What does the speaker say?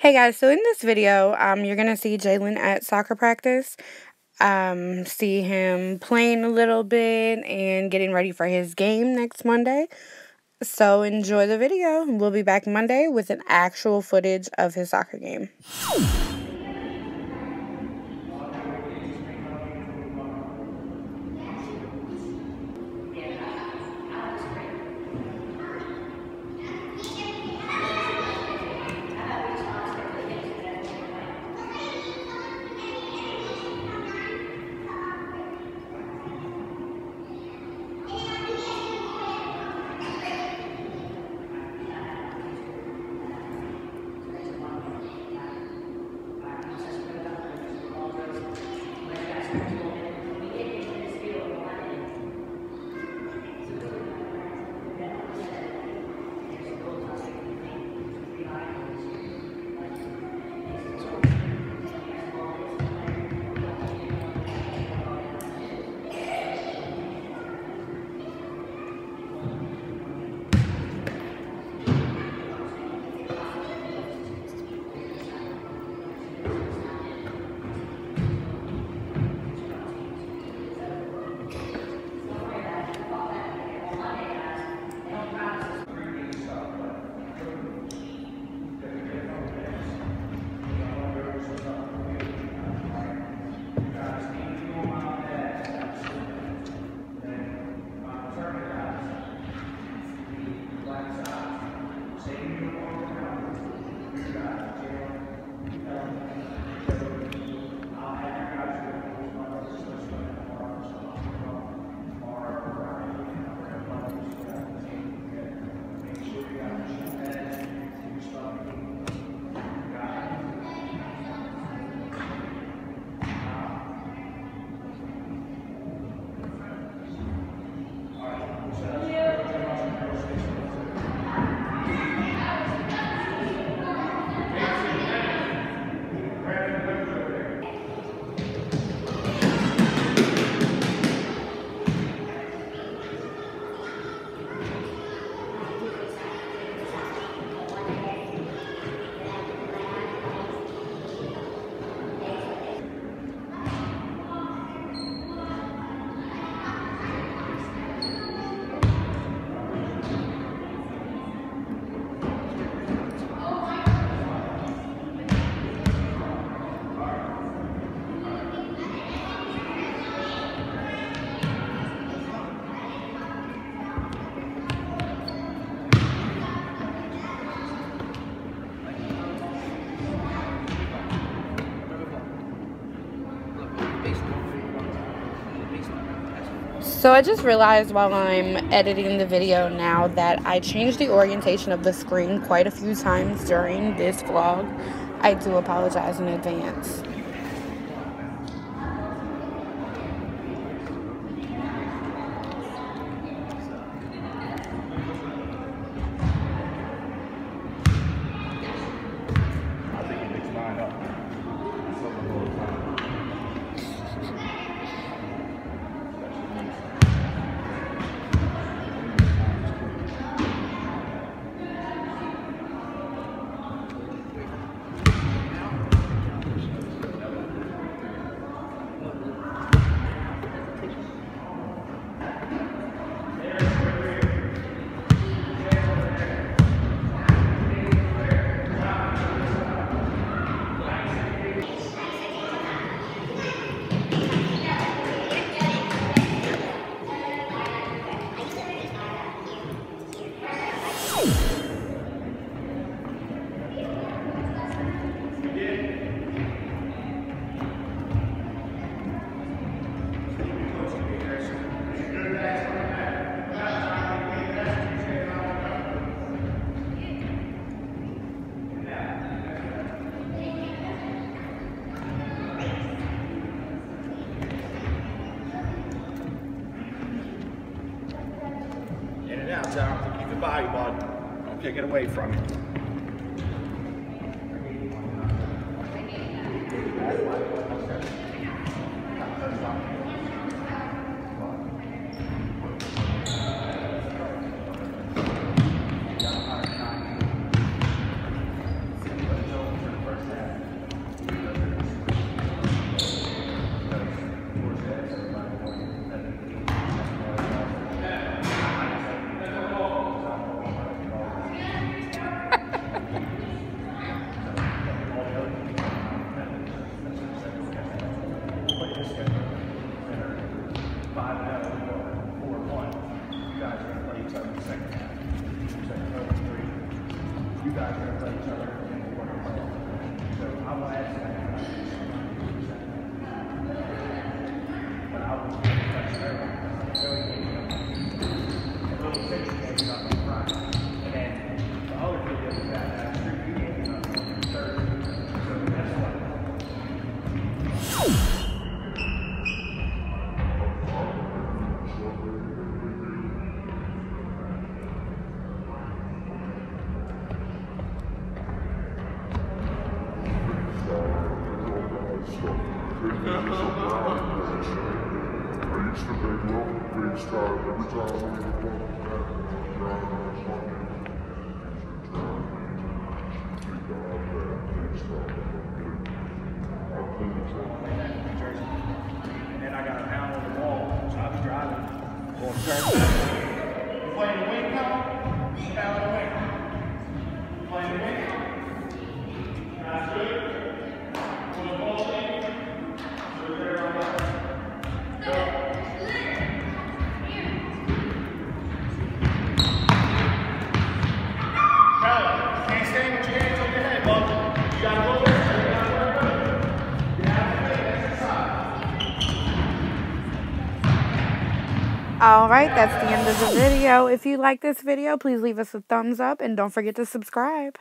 Hey guys, so in this video, um, you're going to see Jaylen at soccer practice, um, see him playing a little bit and getting ready for his game next Monday. So enjoy the video. We'll be back Monday with an actual footage of his soccer game. So I just realized while I'm editing the video now that I changed the orientation of the screen quite a few times during this vlog. I do apologize in advance. Keep it by you, bud. Don't take it away from you. guys are going to play each other and work well. So I will add And then I got a pound on the wall, so I was driving, All right, that's the end of the video. If you like this video, please leave us a thumbs up and don't forget to subscribe.